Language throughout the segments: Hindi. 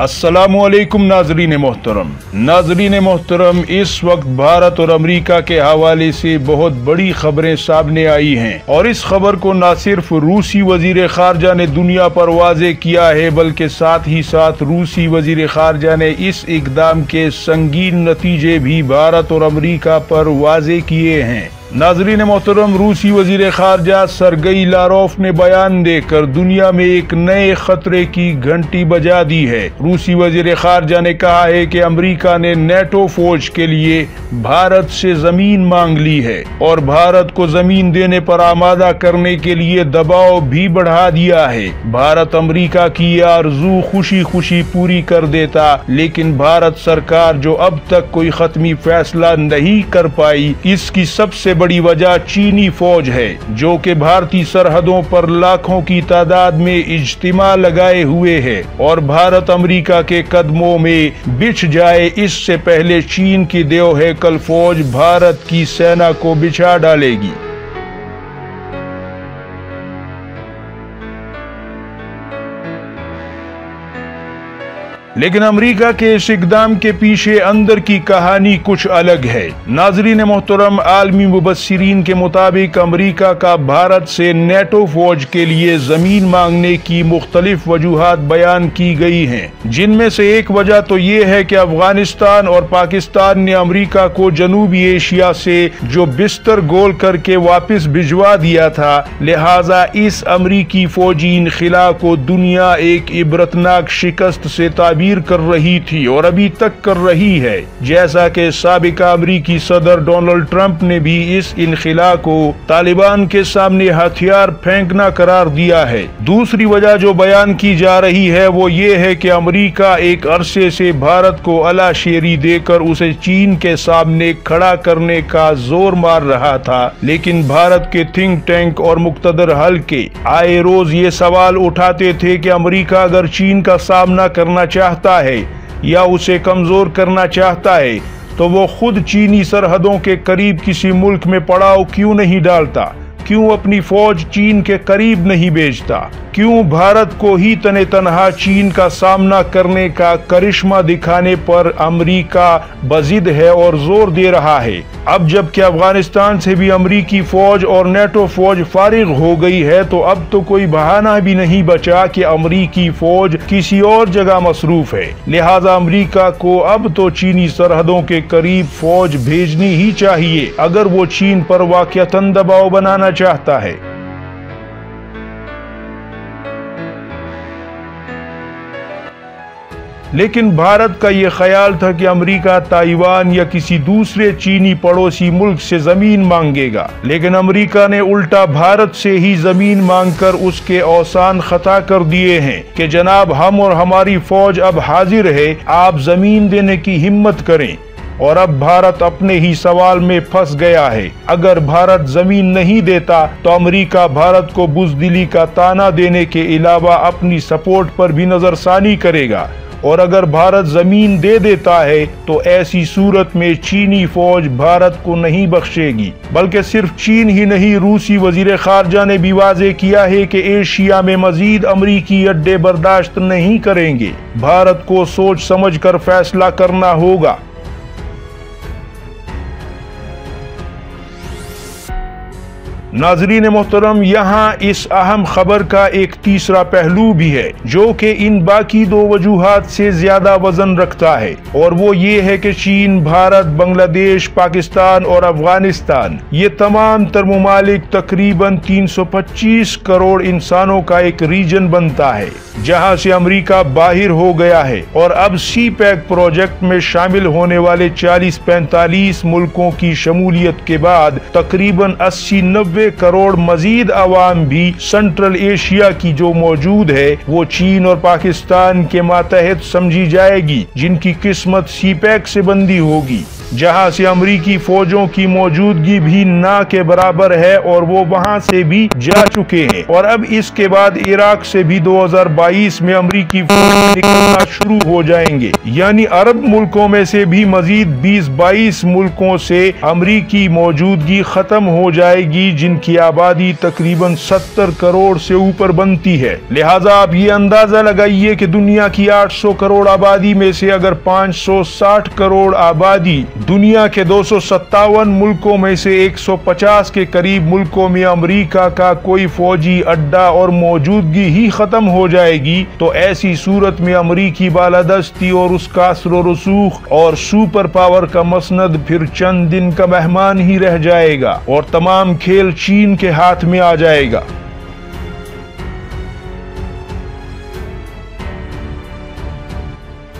असलकुम नाजरीन मोहतरम नाजरीन मोहतरम इस वक्त भारत और अमेरिका के हवाले से बहुत बड़ी खबरें सामने आई हैं। और इस खबर को न सिर्फ़ रूसी वज़ीर खारजा ने दुनिया पर वाजे किया है, बल्कि साथ ही साथ रूसी वज़ीर खारजा ने इस इकदाम के संगीन नतीजे भी भारत और अमेरिका पर वाजे किए हैं। नाजरीन मोहतरम, रूसी वज़ीर खारजा सरगई लारोफ ने बयान देकर दुनिया में एक नए खतरे की घंटी बजा दी है। रूसी वज़ीर खारजा ने कहा है कि अमेरिका ने नेटो फौज के लिए भारत से ज़मीन मांग ली है और भारत को ज़मीन देने पर आमादा करने के लिए दबाव भी बढ़ा दिया है। भारत अमेरिका की आरज़ू खुशी खुशी पूरी कर देता, लेकिन भारत सरकार जो अब तक कोई खत्मी फैसला नहीं कर पाई, इसकी सबसे बड़ी वजह चीनी फौज है, जो कि भारतीय सरहदों पर लाखों की तादाद में इज्तिमा लगाए हुए है और भारत अमेरिका के कदमों में बिछ जाए, इससे पहले चीन की देव है कल फौज भारत की सेना को बिछा डालेगी। लेकिन अमेरिका के इस इकदाम के पीछे अंदर की कहानी कुछ अलग है। नाजरीन मोहतरम, आलमी मुबसरीन के मुताबिक अमरीका का भारत से नेटो फौज के लिए ज़मीन मांगने की मुख्तलिफ़ वजूहत बयान की गई हैं। जिनमें से एक वजह तो ये है कि अफ़गानिस्तान और पाकिस्तान ने अमरीका को जनूबी एशिया से जो बिस्तर गोल करके वापस भिजवा दिया था, लिहाजा इस अमरीकी फौजी इनखिला को दुनिया एक इबरतनाक शिकस्त से ताबी ताबीर कर रही थी और अभी तक कर रही है। जैसा कि सबका अमरीकी सदर डोनाल्ड ट्रंप ने भी इस इनखिला को तालिबान के सामने हथियार फेंकना करार दिया है। दूसरी वजह जो बयान की जा रही है, वो ये है कि अमरीका एक अरसे से भारत को अला शेरी देकर उसे चीन के सामने खड़ा करने का ज़ोर मार रहा था। लेकिन भारत के थिंक टैंक और मुख्तदर हल के आए रोज ये सवाल उठाते थे कि अमरीका अगर चीन का सामना करना चाह चाहता है या उसे कमज़ोर करना चाहता है तो वो खुद चीनी सरहदों के करीब किसी मुल्क में पड़ाव क्यों नहीं डालता? क्यों अपनी फौज चीन के करीब नहीं भेजता? क्यों भारत को ही तने तनहा चीन का सामना करने का करिश्मा दिखाने पर अमरीका बजिद है और ज़ोर दे रहा है? अब जबकि अफ़गानिस्तान से भी अमरीकी फौज और नेटो फौज फारिग हो गई है तो अब तो कोई बहाना भी नहीं बचा कि अमरीकी फौज किसी और जगह मसरूफ है। लिहाजा अमरीका को अब तो चीनी सरहदों के करीब फौज भेजनी ही चाहिए, अगर वो चीन पर वाकता दबाव बनाना चाहता है। लेकिन भारत का ये ख्याल था कि अमेरिका ताइवान या किसी दूसरे चीनी पड़ोसी मुल्क से ज़मीन मांगेगा। लेकिन अमेरिका ने उल्टा भारत से ही ज़मीन मांगकर उसके औसान खता कर दिए हैं कि जनाब, हम और हमारी फौज अब हाजिर है, आप ज़मीन देने की हिम्मत करें। और अब भारत अपने ही सवाल में फंस गया है। अगर भारत ज़मीन नहीं देता तो अमेरिका भारत को बुजदिली का ताना देने के अलावा अपनी सपोर्ट पर भी नजरसानी करेगा। और अगर भारत ज़मीन दे देता है तो ऐसी सूरत में चीनी फौज भारत को नहीं बख्शेगी। बल्कि सिर्फ़ चीन ही नहीं, रूसी वज़ीर खारजा ने भी वाजे किया है कि एशिया में मजीद अमरीकी अड्डे बर्दाश्त नहीं करेंगे। भारत को सोच समझ कर फैसला करना होगा। नाजरीन मोहतरम, यहाँ इस अहम खबर का एक तीसरा पहलू भी है, जो कि इन बाकी दो वजूहत से ज़्यादा वज़न रखता है। और वो ये है कि चीन, भारत, बांग्लादेश, पाकिस्तान और अफ़गानिस्तान, ये तमाम तर ममालिक तकरीबन 325 करोड़ इंसानों का एक रीजन बनता है, जहाँ से अमरीका बाहर हो गया है। और अब सी पैक प्रोजेक्ट में शामिल होने वाले 40-45 मुल्कों की शमूलियत के बाद तकरीबन 80-90 नब्बे करोड़ मजीद अवाम भी सेंट्रल एशिया की जो मौजूद है, वो चीन और पाकिस्तान के मातहत समझी जाएगी, जिनकी किस्मत सी पैक से बंदी होगी। जहाँ से अमरीकी फौजों की मौजूदगी भी ना के बराबर है और वो वहाँ से भी जा चुके हैं। और अब इसके बाद इराक से भी 2022 में अमरीकी फौज निकलना शुरू हो जाएँगे। यानी अरब मुल्कों में से भी मजीद 20-22 मुल्कों से अमरीकी मौजूदगी खत्म हो जाएगी, जिनकी आबादी तकरीबन 70 करोड़ से ऊपर बनती है। लिहाजा आप ये अंदाज़ा लगाइए कि दुनिया की 800 करोड़ आबादी में से अगर 560 करोड़ आबादी दुनिया के दो सौ सत्तावन मुल्कों में से 150 के करीब मुल्कों में अमेरिका का कोई फौजी अड्डा और मौजूदगी ही खत्म हो जाएगी तो ऐसी सूरत में अमरीकी बालादस्ती और उसका रसूख और सुपर पावर का मसनद फिर चंद दिन का मेहमान ही रह जाएगा और तमाम खेल चीन के हाथ में आ जाएगा।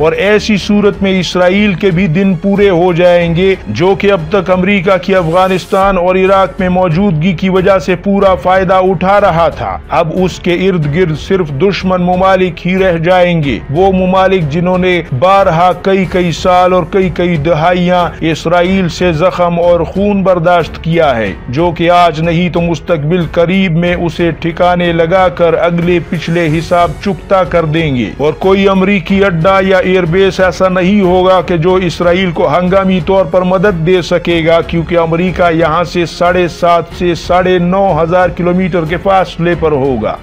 और ऐसी सूरत में इसराइल के भी दिन पूरे हो जाएँगे, जो कि अब तक अमेरिका की अफ़गानिस्तान और इराक में मौजूदगी की वजह से पूरा फ़ायदा उठा रहा था। अब उसके इर्द गिर्द सिर्फ़ दुश्मन ममालिक ही रह जाएँगे। वो ममालिक जिन्होंने बारहा कई कई साल और कई कई दहाइयाँ इसराइल से जख्म और खून बर्दाश्त किया है, जो कि आज नहीं तो मुस्तकबिल करीब में उसे ठिकाने लगाकर अगले पिछले हिसाब चुकता कर देंगे। और कोई अमरीकी अड्डा या एयरबेस ऐसा नहीं होगा कि जो इसराइल को हंगामी तौर पर मदद दे सकेगा, क्योंकि अमेरिका यहाँ से साढ़े सात से साढ़े नौ हज़ार किलोमीटर के फासले पर होगा।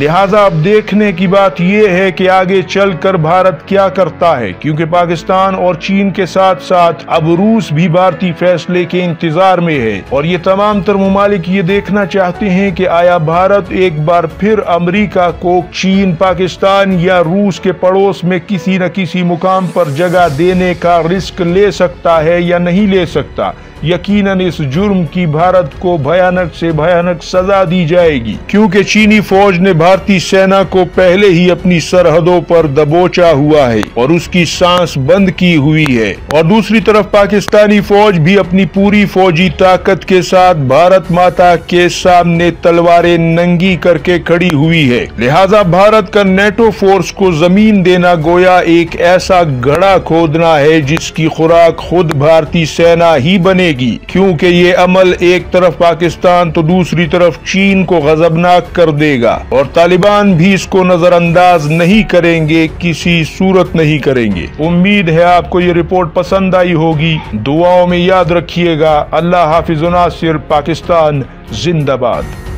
लिहाजा अब देखने की बात यह है कि आगे चलकर भारत क्या करता है, क्योंकि पाकिस्तान और चीन के साथ साथ अब रूस भी भारतीय फैसले के इंतज़ार में है। और ये तमाम तर ममालिक ये देखना चाहते हैं कि आया भारत एक बार फिर अमेरिका को चीन, पाकिस्तान या रूस के पड़ोस में किसी न किसी मुकाम पर जगह देने का रिस्क ले सकता है या नहीं ले सकता। यकीनन इस जुर्म की भारत को भयानक से भयानक सजा दी जाएगी। क्योंकि चीनी फौज ने भारतीय सेना को पहले ही अपनी सरहदों पर दबोचा हुआ है और उसकी सांस बंद की हुई है। और दूसरी तरफ़ पाकिस्तानी फौज भी अपनी पूरी फौजी ताकत के साथ भारत माता के सामने तलवारें नंगी करके खड़ी हुई है। लिहाजा भारत का नेटो फोर्स को ज़मीन देना गोया एक ऐसा गड़ा खोदना है जिसकी खुराक खुद भारतीय सेना ही बने बनेगी क्योंकि ये अमल एक तरफ़ पाकिस्तान तो दूसरी तरफ़ चीन को गजबनाक कर देगा। और तालिबान भी इसको नजरअंदाज नहीं करेंगे, किसी सूरत नहीं करेंगे। उम्मीद है आपको ये रिपोर्ट पसंद आई होगी। दुआओं में याद रखिएगा। अल्लाह हाफिज नासिर पाकिस्तान, जिंदाबाद।